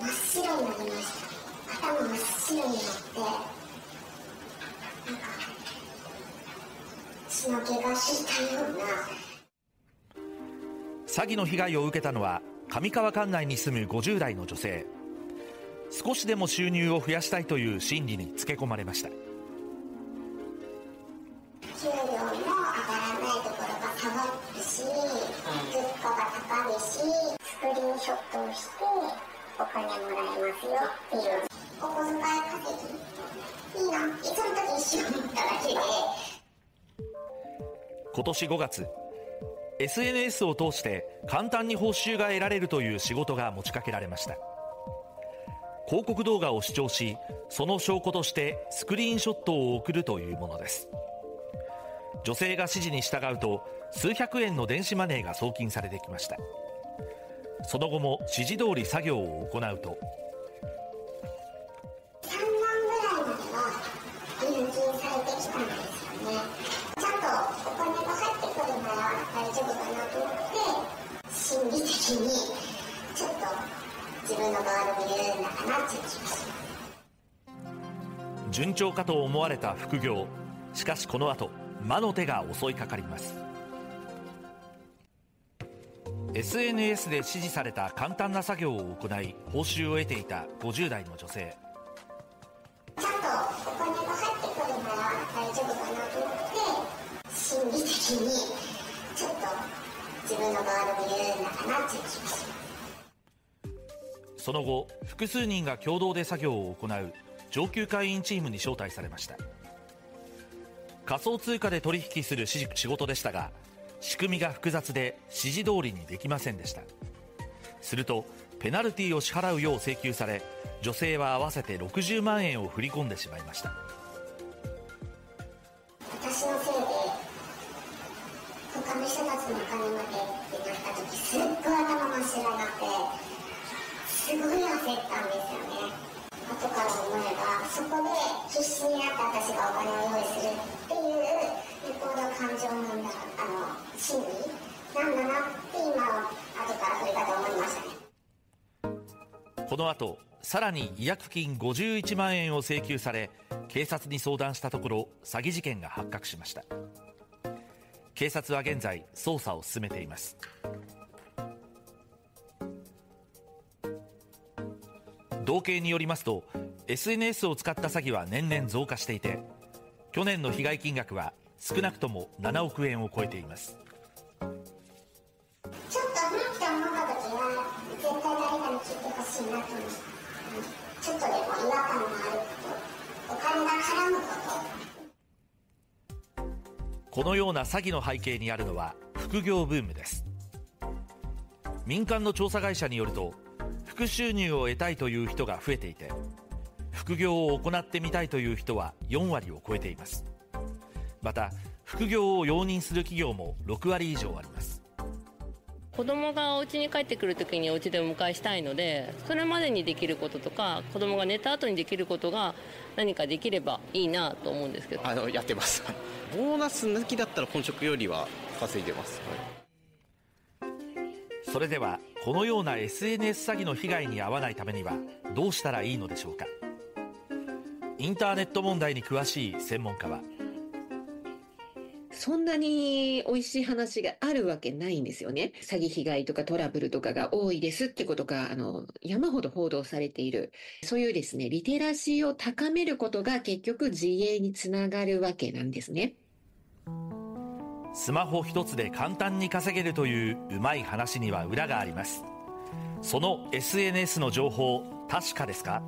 真っ白になりました頭真っ白になってなんか血の気が引いたような詐欺の被害を受けたのは上川管内に住む50代の女性。少しでも収入を増やしたいという心理につけ込まれました。給料も上がらないところが下がるし物価が高いしスクリーンショットをしてお金もらえますよっていうお小遣い稼ぎいいなってその時一瞬思っただけで今年5月 SNS を通して簡単に報酬が得られるという仕事が持ちかけられました。広告動画を視聴しその証拠としてスクリーンショットを送るというものです。女性が指示に従うと数百円の電子マネーが送金されてきました。その後も指示通り作業を行うと。3万ぐらいまでは入金されてきたんですよね。ちゃんとお金が入ってくるなら大丈夫かなと思って心理的にちょっと自分のガードを緩んだかなっていう気がします。順調かと思われた副業。しかしこの後魔の手が襲いかかります SNS で指示された簡単な作業を行い報酬を得ていた50代の女性。ちとお金が入ってくるなら大丈夫かなと思って心理的にちょっと自分のガードを緩んだかなっていう気がしますその後複数人が共同で作業を行う上級会員チームに招待されました。仮想通貨で取引する仕事でしたが仕組みが複雑で指示通りにできませんでした。するとペナルティを支払うよう請求され女性は合わせて60万円を振り込んでしまいました。私のせいで他の人たちのお金までってなった時すっごい頭真っ白になってすごい焦ったんですよね。後から思えばそこで必死になって私がお金を用意するっていうレコード感情なんだあの心理なんだなって今後から振り方思いましたね。この後さらに違約金51万円を請求され警察に相談したところ詐欺事件が発覚しました。警察は現在捜査を進めています。統計によりますと SNS を使った詐欺は年々増加していて去年の被害金額は少なくとも7億円を超えています。このような詐欺の背景にあるのは副業ブームです。民間の調査会社によると副収入を得たいという人が増えていて副業を行ってみたいという人は4割を超えています。また副業を容認する企業も6割以上あります。子供がお家に帰ってくるときにお家でお迎えしたいのでそれまでにできることとか子供が寝た後にできることが何かできればいいなと思うんですけど。あのやってます。ボーナス抜きだったら本職よりは稼いでます、はい。それではこのような SNS 詐欺の被害に遭わないためにはどうしたらいいのでしょうか。インターネット問題に詳しい専門家はそんなに美味しい話があるわけないんですよね。詐欺被害とかトラブルとかが多いですってことが、あの、山ほど報道されている。そういうですね、リテラシーを高めることが結局自衛につながるわけなんですね。スマホ一つで簡単に稼げるといううまい話には裏がありますその SNS の情報確かですか？